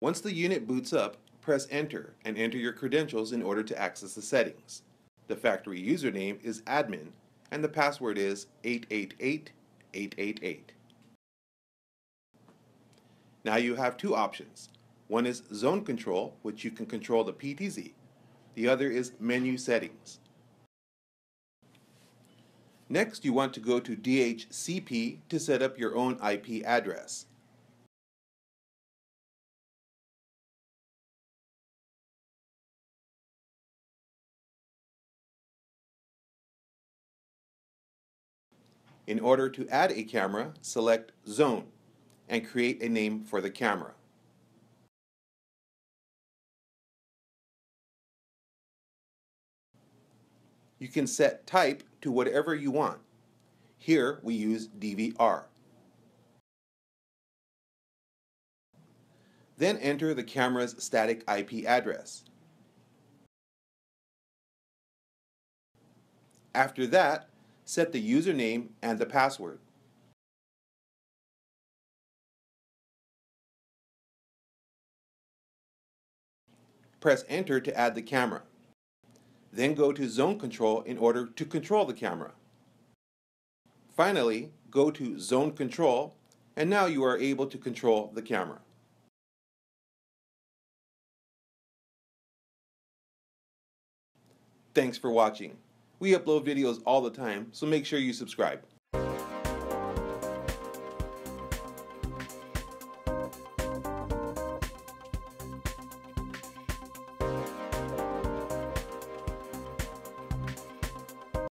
Once the unit boots up, press enter and enter your credentials in order to access the settings. The factory username is admin and the password is 888888. Now you have two options. One is zone control, which you can control the PTZ. The other is menu settings. Next, you want to go to DHCP to set up your own IP address. In order to add a camera, select Zone and create a name for the camera. You can set type to whatever you want. Here we use DVR. Then enter the camera's static IP address. After that, set the username and the password. Press enter to add the camera. Then go to zone control in order to control the camera. Finally, go to zone control and now you are able to control the camera. Thanks for watching. We upload videos all the time, so make sure you subscribe.